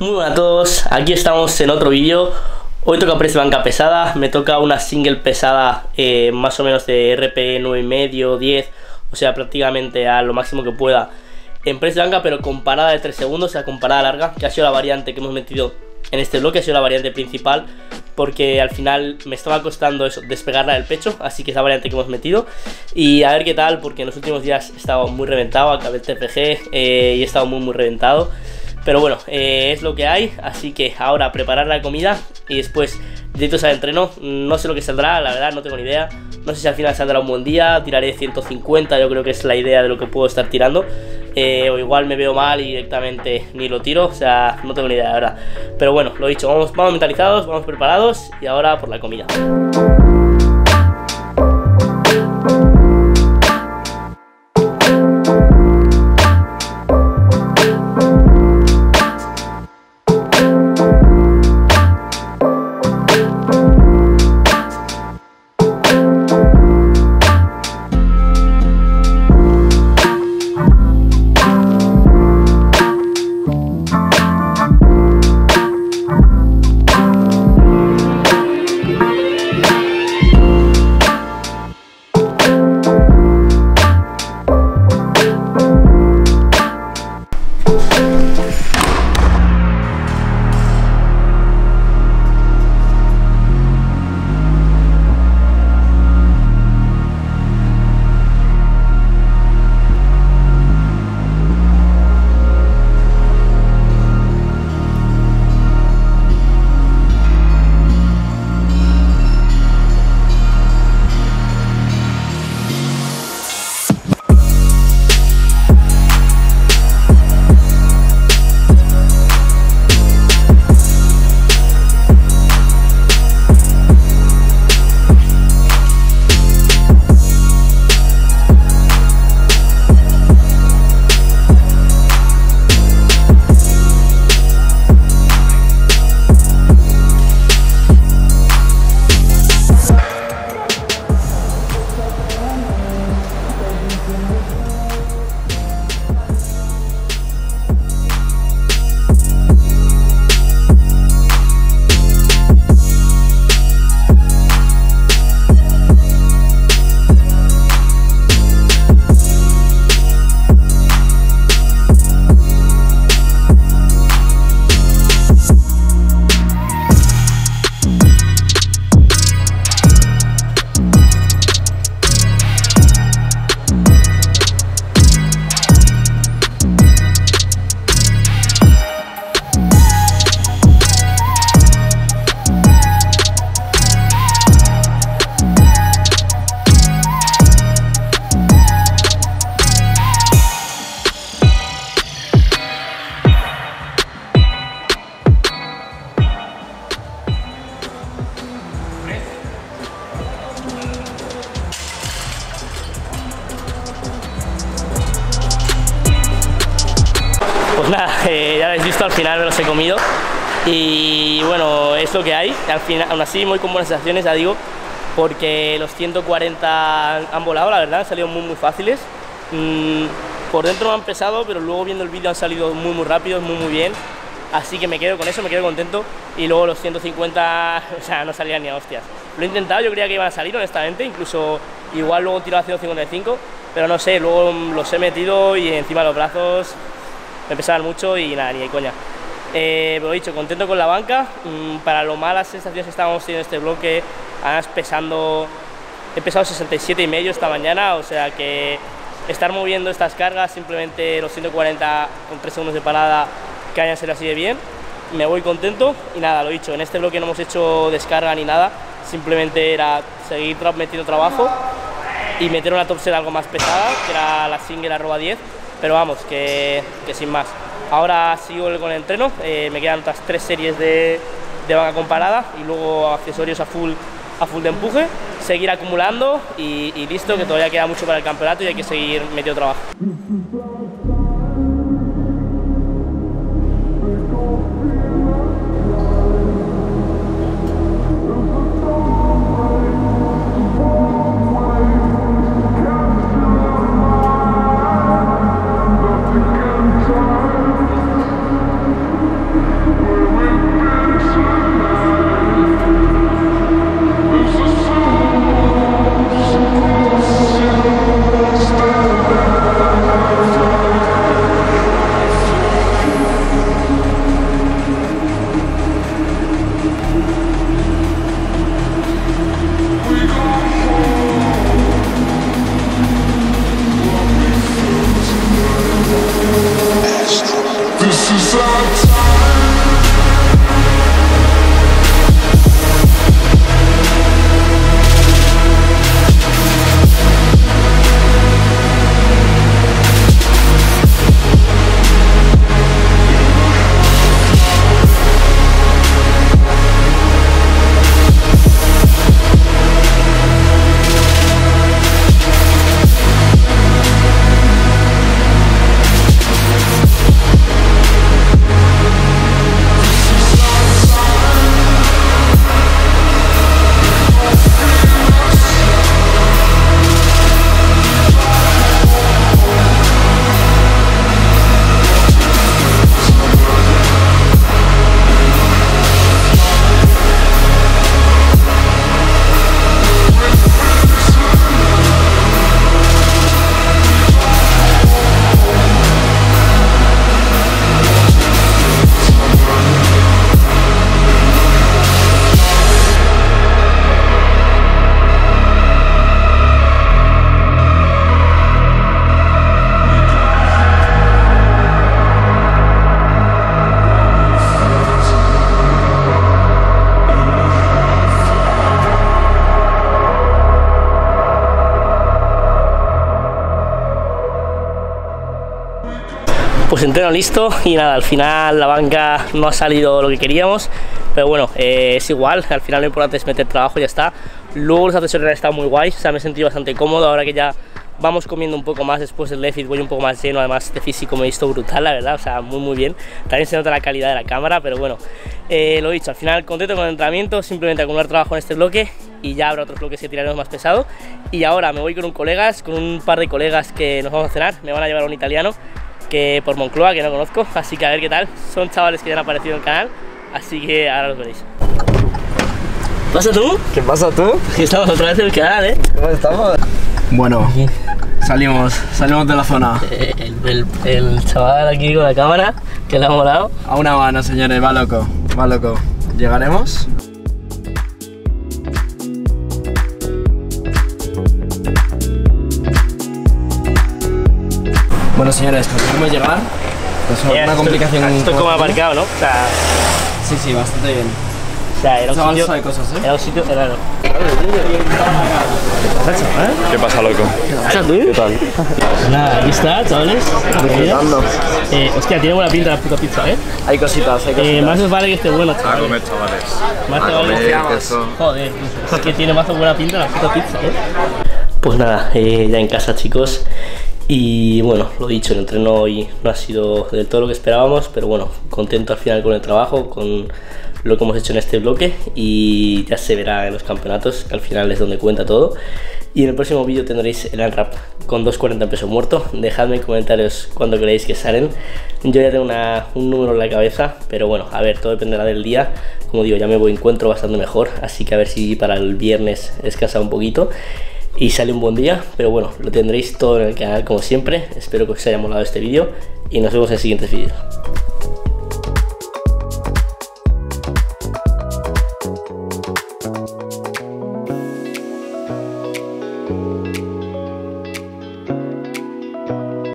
Muy buenas a todos, aquí estamos en otro vídeo Hoy toca press banca pesada, me toca una single pesada eh, más o menos de RP 9,5, 10 O sea, prácticamente a lo máximo que pueda en press banca Pero con parada de 3 segundos, o sea, con parada larga Que ha sido la variante que hemos metido en este bloque, ha sido la variante principal porque al final me estaba costando eso, despegarla del pecho, así que es la variante que hemos metido. Y a ver qué tal, porque en los últimos días he estado muy reventado, acabé el TFG eh, y he estado muy muy reventado. Pero bueno, eh, es lo que hay, así que ahora preparar la comida y después directos al entreno. No sé lo que saldrá, la verdad, no tengo ni idea. No sé si al final saldrá un buen día, tiraré 150, yo creo que es la idea de lo que puedo estar tirando. Eh, o igual me veo mal y directamente ni lo tiro, o sea, no tengo ni idea, la verdad. Pero bueno, lo dicho, vamos, vamos mentalizados, vamos preparados y ahora por la comida. Nada, eh, ya habéis visto, al final me los he comido. Y bueno, es lo que hay. Al final, aún así, muy con buenas sensaciones, ya digo, porque los 140 han volado, la verdad, han salido muy, muy fáciles. Mm, por dentro me han pesado, pero luego viendo el vídeo han salido muy, muy rápidos, muy, muy bien. Así que me quedo con eso, me quedo contento. Y luego los 150, o sea, no salían ni a hostias. Lo he intentado, yo creía que iban a salir, honestamente. Incluso igual luego tiro a 155, pero no sé, luego los he metido y encima los brazos me pesaban mucho y nada, ni de coña. Eh, lo dicho, contento con la banca. Mm, para lo malas sensaciones que estábamos teniendo este bloque, además pesando, he pesado 67 y medio esta mañana, o sea que estar moviendo estas cargas, simplemente los 140 con 3 segundos de parada, que hayan sido así de bien, me voy contento y nada, lo dicho, en este bloque no hemos hecho descarga ni nada, simplemente era seguir metiendo trabajo y meter una top set algo más pesada, que era la single arroba 10, pero vamos, que, sin más. Ahora sigo con el entreno, eh, me quedan otras tres series de, de comparada y luego accesorios a full, a full de empuje, seguir acumulando y, y listo, que todavía queda mucho para el campeonato y hay que seguir metiendo trabajo. Pues entreno listo y nada, al final la banca no ha salido lo que queríamos, pero bueno, eh, es igual, al final lo importante es meter trabajo y ya está. Luego los accesorios han estado muy guays, o sea, me he sentido bastante cómodo ahora que ya vamos comiendo un poco más después del déficit, voy un poco más lleno, además de físico me he visto brutal, la verdad, o sea, muy muy bien. También se nota la calidad de la cámara, pero bueno, eh, lo dicho, al final contento con el entrenamiento, simplemente acumular trabajo en este bloque y ya habrá otros bloques que tiraremos más pesado. Y ahora me voy con un colegas, con un par de colegas que nos vamos a cenar, me van a llevar a un italiano que por Moncloa, que no conozco, así que a ver qué tal. Son chavales que ya han aparecido en el canal, así que ahora los veréis. ¿Pasa tú? ¿Qué pasa tú? Aquí estamos otra vez en el canal, ¿eh? ¿Cómo estamos? Bueno, salimos, salimos de la zona. Eh, El, el- el chaval aquí con la cámara, que le ha molado. A una mano, señores, va loco, va loco. ¿Llegaremos? Bueno, señores, conseguimos llegar. Pues una esto- complicación. Esto es como aparcado, ¿no? O sea, Sí, sí, bastante bien. o sea era un sitio... sabe cosas, ¿eh? Era un sitio raro. ¿Qué pasa, loco? ¿Qué tal? Nada, aquí está, chavales. Disfrutando. Eh, hostia, tiene buena pinta la puta pizza, ¿eh? Hay cositas, hay eh cositas. más os vale que esté bueno, A chavales. comer, chavales. Más te A vale que-. Joder, es que tiene más buena pinta la puta pizza, ¿eh? Pues nada, eh, ya en casa, chicos. Y bueno, lo dicho, el entreno hoy no ha sido del todo lo que esperábamos, pero bueno, contento al final con el trabajo, con lo que hemos hecho en este bloque y ya se verá en los campeonatos, que al final es donde cuenta todo. Y en el próximo vídeo tendréis el unwrap con 2.40 en peso muerto. Dejadme en comentarios cuando queréis que salen. Yo ya tengo una- un número en la cabeza, pero bueno, a ver, todo dependerá del día. Como digo, ya me voy encuentro bastante mejor, así que a ver si para el viernes descansa un poquito y sale un buen día. Pero bueno, lo tendréis todo en el canal como siempre. Espero que os haya molado este vídeo y nos vemos en siguientes vídeos.